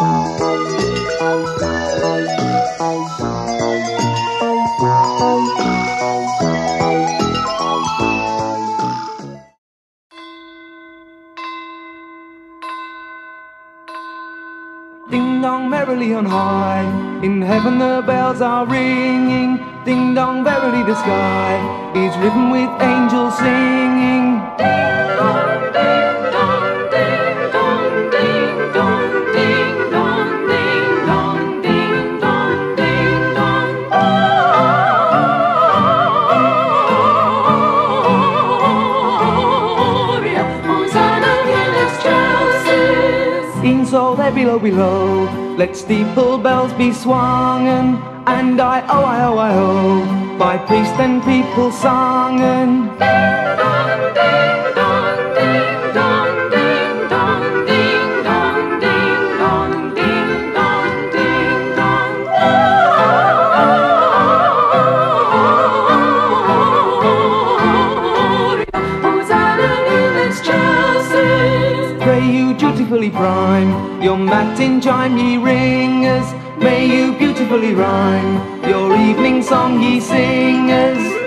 Ding dong merrily on high, in heaven the bells are ringing. Ding dong verily the sky is riven with angels singing. So there below, below, let steeple bells be swung and I, oh, I, oh, I, oh, by priest and people sung and Pray you dutifully prime your matin chime, ye ringers. May you beautifully rhyme your evening song, ye singers.